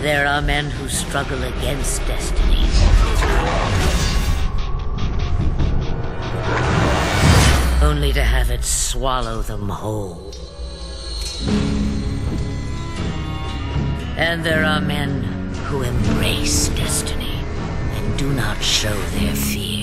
There are men who struggle against destiny. Only to have it swallow them whole. And there are men who embrace destiny and do not show their fear.